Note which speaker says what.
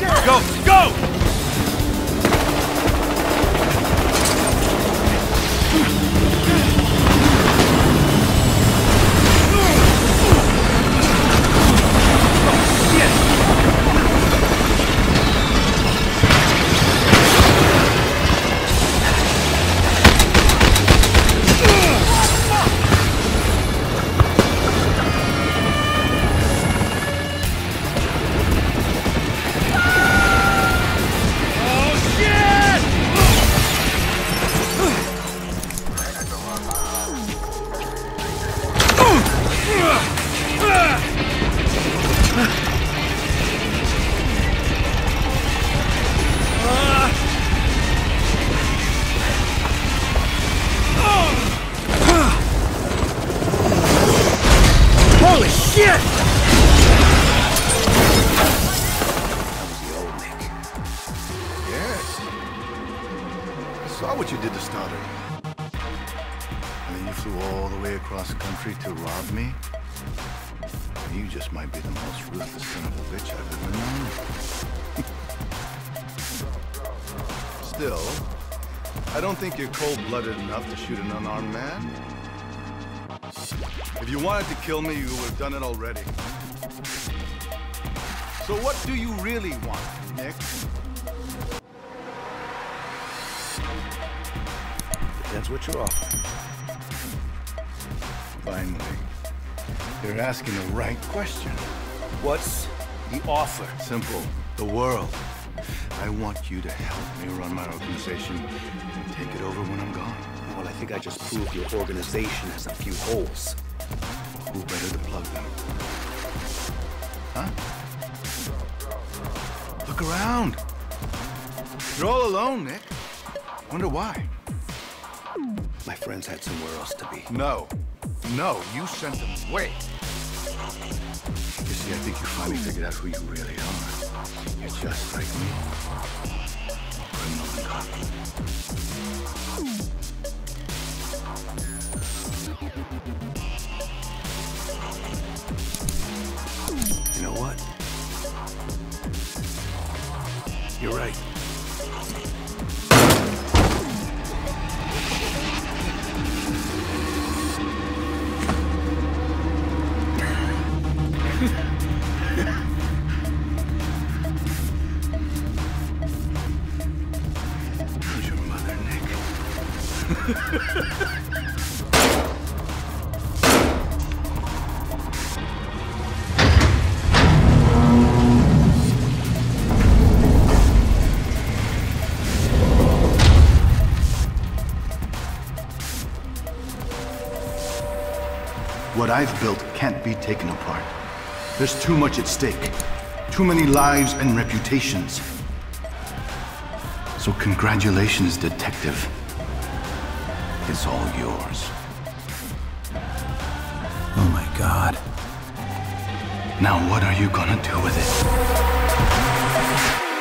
Speaker 1: Go! Go!
Speaker 2: Shit!
Speaker 3: Yes. I saw what you did to Stoddard. And then you flew all the way across the country to rob me? You just might be the most ruthless son of a bitch I've ever known. Still, I don't think you're cold-blooded enough to shoot an unarmed man. If you wanted to kill me, you would have done it already. So what do you really want, Nick?
Speaker 2: Depends what you're offering.
Speaker 3: Finally. You're asking the right question.
Speaker 2: What's the offer?
Speaker 3: Simple. The world. I want you to help me run my organization and take it over when I'm gone.
Speaker 2: Think I just proved your organization has a few holes.
Speaker 3: Who better to plug them? Huh? Look around. You're all alone, Nick. Wonder why.
Speaker 2: My friends had somewhere else to be.
Speaker 3: No. No, you sent them away. You see, I think you finally figured out who you really are. You're just like me. Criminal and cop.
Speaker 2: Right.
Speaker 3: Who's your mother, Nick? What I've built can't be taken apart. There's too much at stake. Too many lives and reputations. So congratulations, detective. It's all yours.
Speaker 2: Oh my god.
Speaker 3: Now what are you gonna do with it?